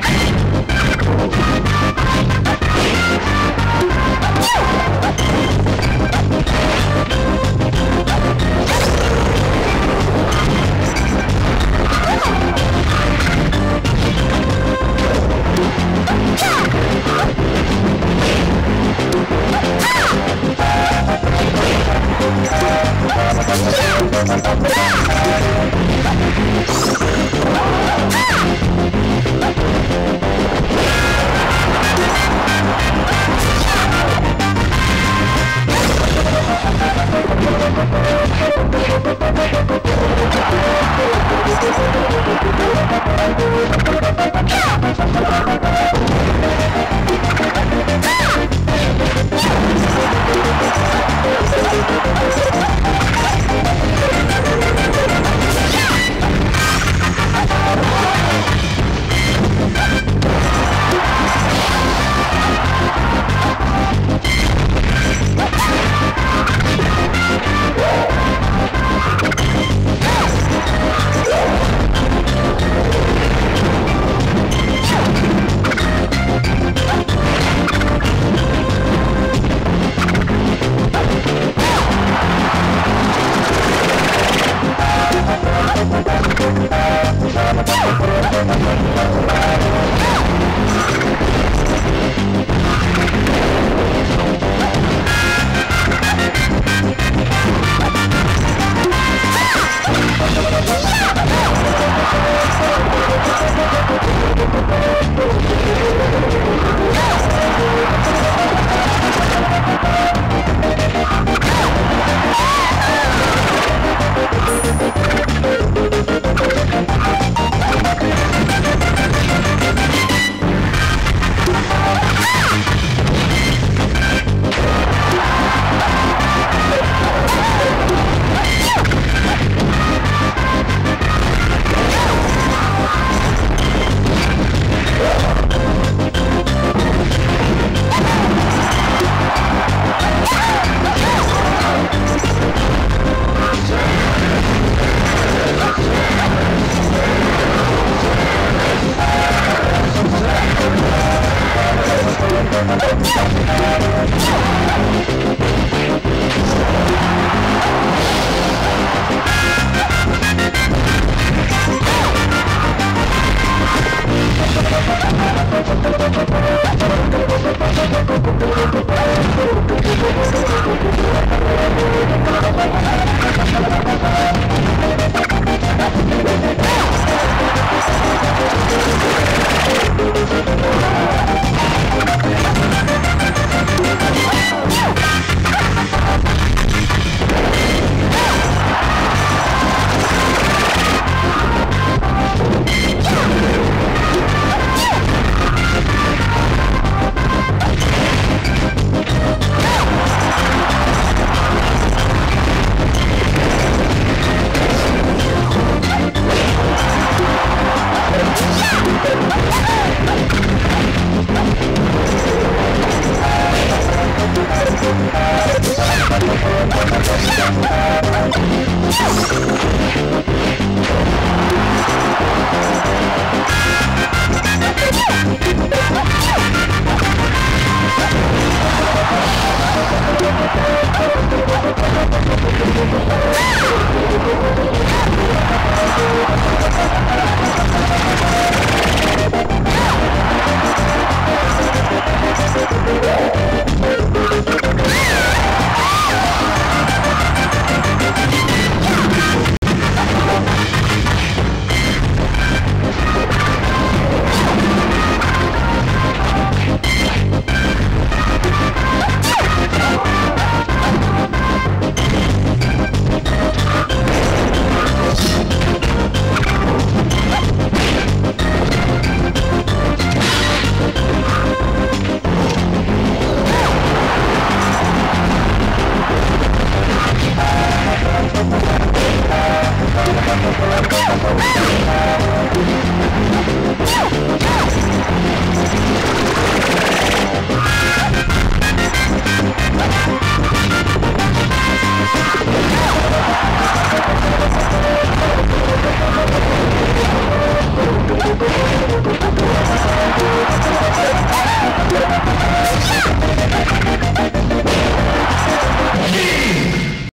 Let's go. Thank you.